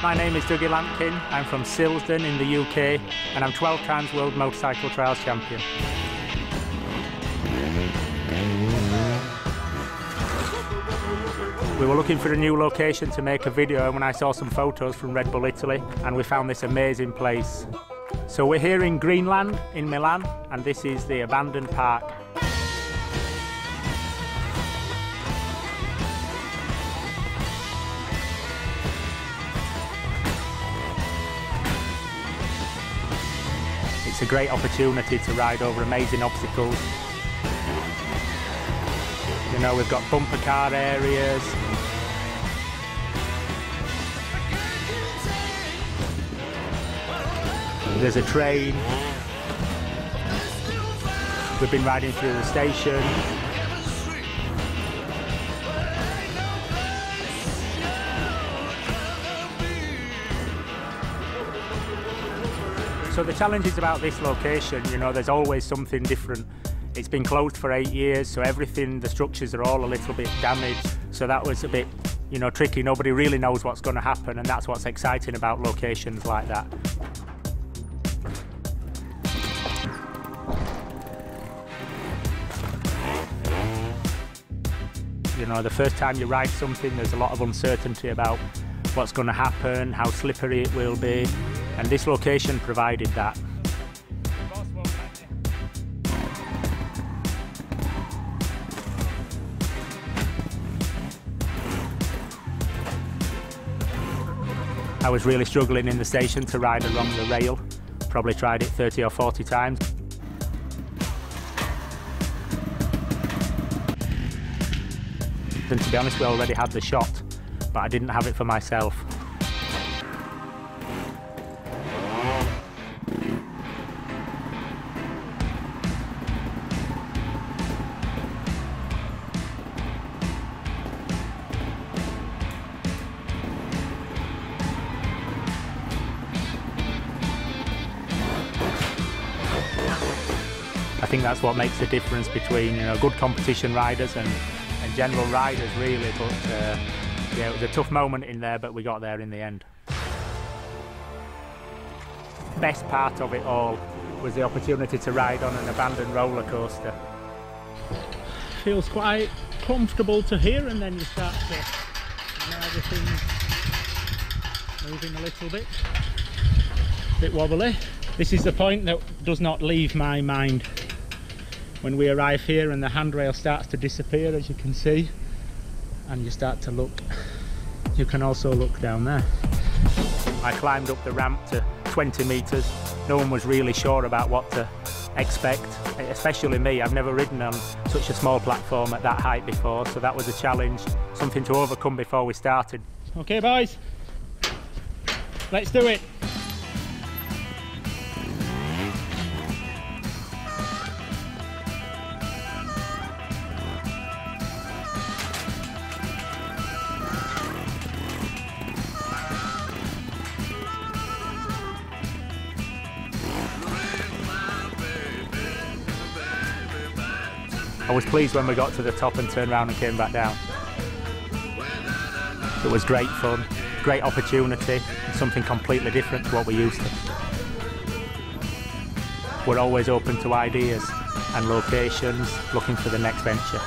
My name is Dougie Lampkin. I'm from Silsden in the UK and I'm 12 times World Motorcycle Trials Champion. We were looking for a new location to make a video when I saw some photos from Red Bull Italy and we found this amazing place. So we're here in Greenland in Milan and this is the abandoned park It's a great opportunity to ride over amazing obstacles. You know, we've got bumper car areas. There's a train. We've been riding through the station. So the challenges about this location, you know, there's always something different. It's been closed for eight years, so everything, the structures are all a little bit damaged. So that was a bit, you know, tricky. Nobody really knows what's going to happen, and that's what's exciting about locations like that. You know, the first time you ride something, there's a lot of uncertainty about what's going to happen, how slippery it will be, and this location provided that. I was really struggling in the station to ride along the rail. Probably tried it 30 or 40 times. And to be honest, we already had the shot, but I didn't have it for myself. I think that's what makes the difference between you know good competition riders and, and general riders really. But uh, yeah, it was a tough moment in there, but we got there in the end. Best part of it all was the opportunity to ride on an abandoned roller coaster. Feels quite comfortable to here, and then you start to you know, everything's moving a little bit, a bit wobbly. This is the point that does not leave my mind when we arrive here and the handrail starts to disappear as you can see and you start to look you can also look down there. I climbed up the ramp to 20 meters. No one was really sure about what to expect especially me. I've never ridden on such a small platform at that height before so that was a challenge something to overcome before we started. Okay boys. Let's do it I was pleased when we got to the top and turned around and came back down. It was great fun, great opportunity, something completely different to what we're used to. We're always open to ideas and locations, looking for the next venture.